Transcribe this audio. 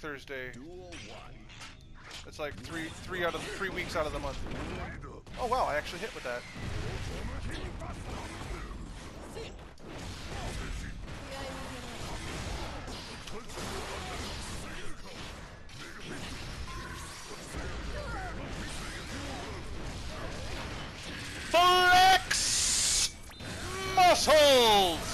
Thursday. It's like three three out of three weeks out of the month. Oh wow, I actually hit with that. Flex muscles.